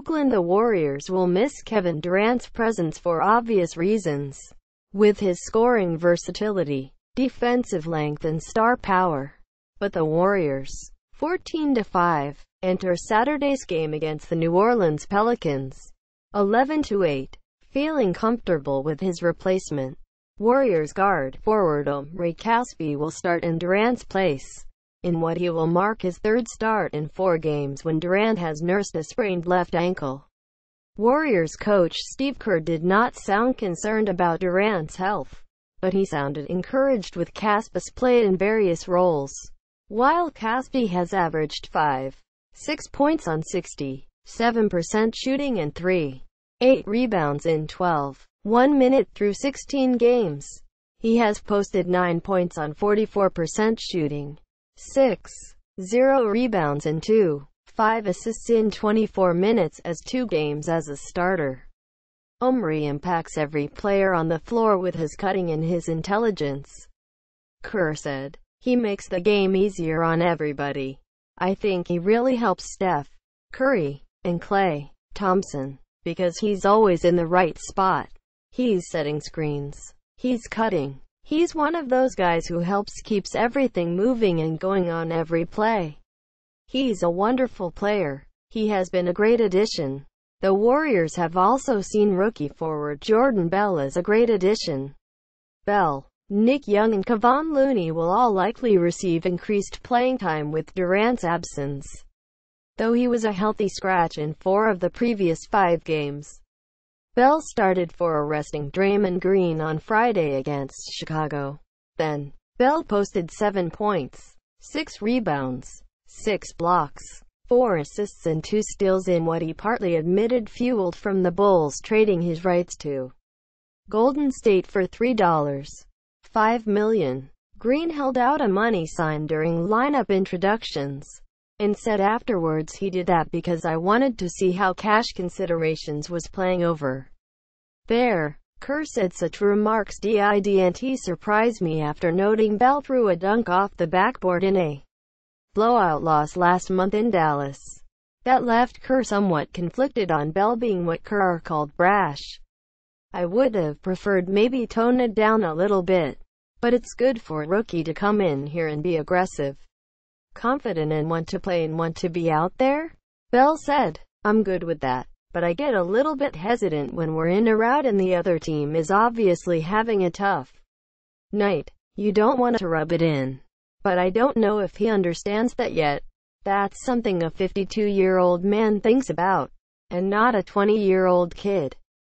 Oakland The Warriors will miss Kevin Durant's presence for obvious reasons. With his scoring versatility, defensive length and star power. But the Warriors, 14-5, enter Saturday's game against the New Orleans Pelicans, 11-8, feeling comfortable with his replacement. Warriors guard forward Omri Casspi will start in Durant's place in what he will mark his third start in four games when Durant has nursed a sprained left ankle. Warriors coach Steve Kerr did not sound concerned about Durant's health, but he sounded encouraged with Casspi's play in various roles. While Casspi has averaged 5, 6 points on 60, 7% shooting and 3, 8 rebounds in 12, 1 minute through 16 games. He has posted 9 points on 44% shooting, 6, 0 rebounds and 2, 5 assists in 24 minutes as two games as a starter. Omri impacts every player on the floor with his cutting and his intelligence. Kerr said, he makes the game easier on everybody. I think he really helps Steph, Curry, and Klay Thompson, because he's always in the right spot. He's setting screens. He's cutting. He's one of those guys who helps keeps everything moving and going on every play. He's a wonderful player. He has been a great addition. The Warriors have also seen rookie forward Jordan Bell as a great addition. Bell, Nick Young and Kevon Looney will all likely receive increased playing time with Durant's absence, though he was a healthy scratch in four of the previous five games. Bell started for arresting resting Draymond Green on Friday against Chicago. Then, Bell posted 7 points, 6 rebounds, 6 blocks, 4 assists and 2 steals in what he partly admitted fueled from the Bulls trading his rights to Golden State for $3.5 million. Green held out a money sign during lineup introductions and said afterwards he did that because I wanted to see how cash considerations was playing over there. Kerr said such remarks didn't surprise me after noting Bell threw a dunk off the backboard in a blowout loss last month in Dallas. That left Kerr somewhat conflicted on Bell being what Kerr called brash. I would have preferred maybe tone it down a little bit. But it's good for a rookie to come in here and be aggressive confident and want to play and want to be out there? Bell said, I'm good with that, but I get a little bit hesitant when we're in a rout and the other team is obviously having a tough night. You don't want to rub it in. But I don't know if he understands that yet. That's something a 52-year-old man thinks about, and not a 20-year-old kid.